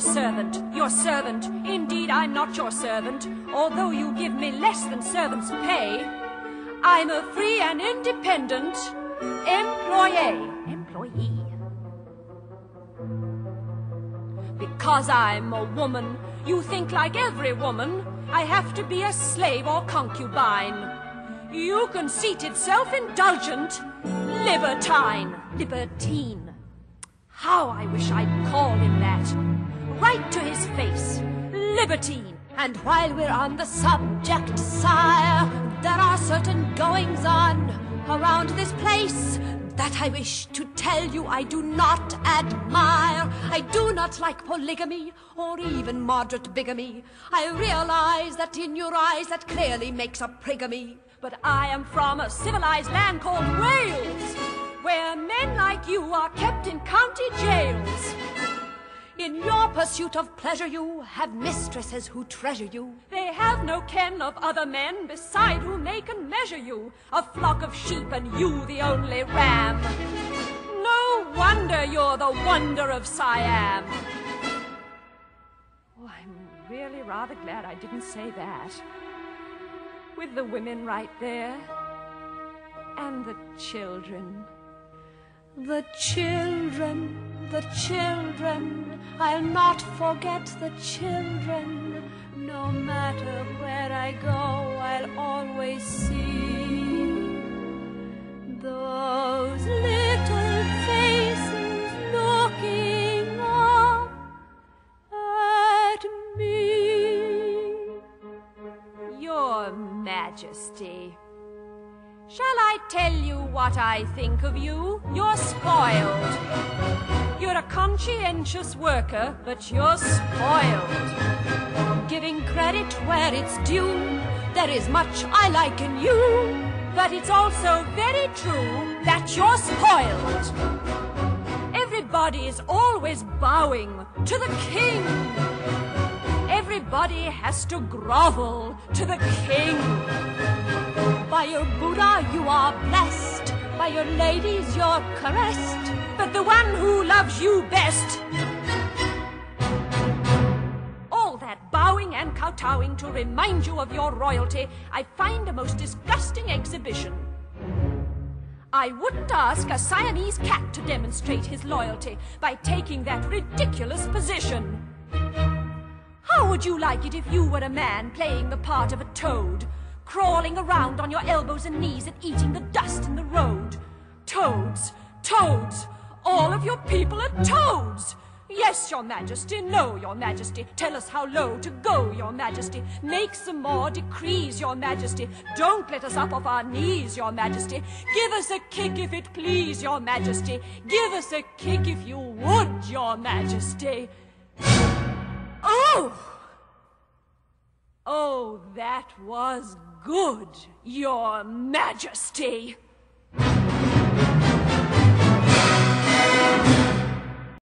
servant, your servant. Indeed, I'm not your servant, although you give me less than servant's pay. I'm a free and independent employee. Employee. Because I'm a woman, you think like every woman, I have to be a slave or concubine. You conceited, self-indulgent, libertine, libertine. How I wish I'd call him that. Right to his face, libertine. And while we're on the subject, sire, there are certain goings on around this place that I wish to tell you I do not admire. I do not like polygamy or even moderate bigamy. I realize that in your eyes that clearly makes a prigamy. But I am from a civilized land called Wales, where men like you are kept in county jails. In your pursuit of pleasure you have mistresses who treasure you. They have no ken of other men beside whom they can measure you. A flock of sheep and you the only ram. No wonder you're the wonder of Siam. Oh, I'm really rather glad I didn't say that. With the women right there. And the children. The children, the children, I'll not forget the children. No matter where I go, I'll always see those little faces looking up at me. Your Majesty. Shall I tell you what I think of you? You're spoiled. You're a conscientious worker, but you're spoiled. Giving credit where it's due, there is much I like in you, but it's also very true that you're spoiled. Everybody is always bowing to the king. Everybody has to grovel to the king. By your Buddha you are blessed, by your ladies you're caressed, but the one who loves you best. All that bowing and kowtowing to remind you of your royalty, I find a most disgusting exhibition. I wouldn't ask a Siamese cat to demonstrate his loyalty by taking that ridiculous position. How would you like it if you were a man playing the part of a toad? Crawling around on your elbows and knees and eating the dust in the road. Toads, toads, all of your people are toads. Yes, your majesty, no, your majesty. Tell us how low to go, your majesty. Make some more decrees, your majesty. Don't let us up off our knees, your majesty. Give us a kick if it please, your majesty. Give us a kick if you would, your majesty. Oh! Oh, that was good, your majesty.